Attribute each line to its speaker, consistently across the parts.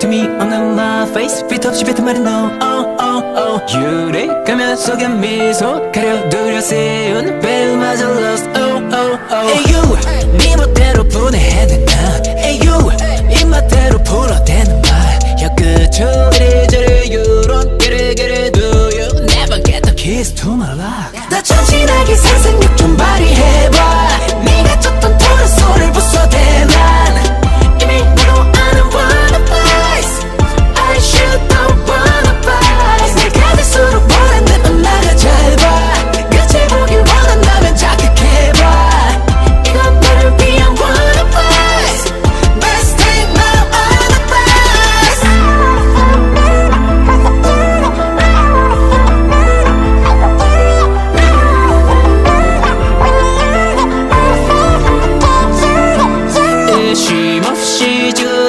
Speaker 1: to me on my face fit 없이 뱉은 말은 no oh oh oh 유래 가면 속에 미소 가려 두려 세운 배우마저 lost oh oh oh Hey you 네 멋대로 분해해낸 난 Hey you 입맛대로 불어대는 말 혀끝으로 이리저리 유론 게레게레 do you never get the keys to my lock
Speaker 2: 더 천진하게 상상력 좀 발휘해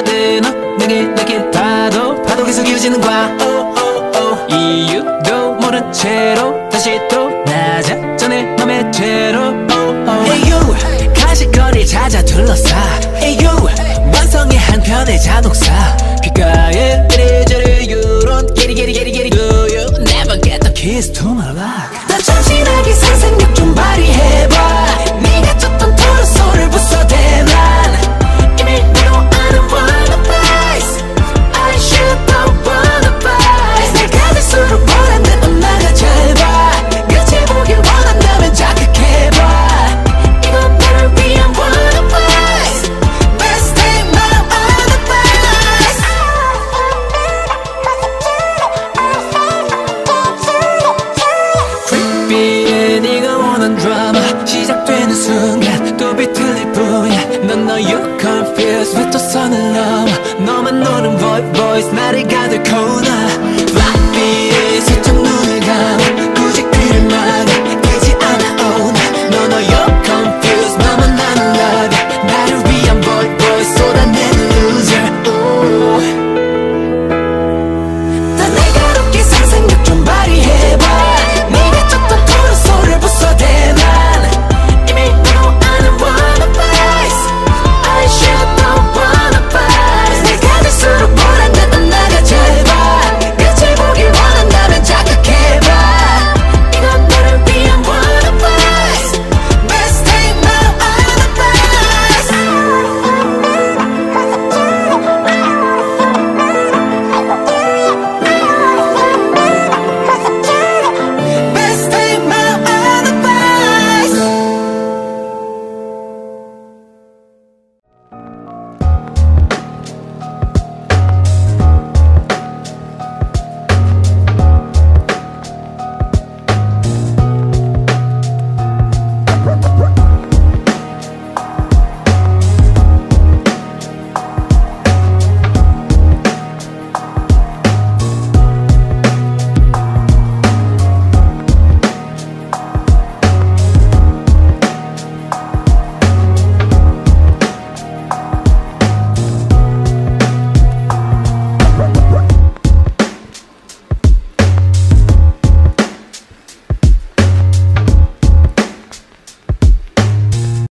Speaker 1: 없이 주대 너 내게 내게 파도 파도 계속 이어지는 거야. oh. 이유도 모른 채로 다시 또 낮아져 내 맘의 oh. Hey you 가시거리 찾아 둘러싸. You 완성의 한 편의 자동차 귓가에 이리저리 유론. 게리 게리 게리 게리. Do you never get the keys to my lock you confused 왜또 선을 넘어 너만 노는 voice voice 나를 가득 코너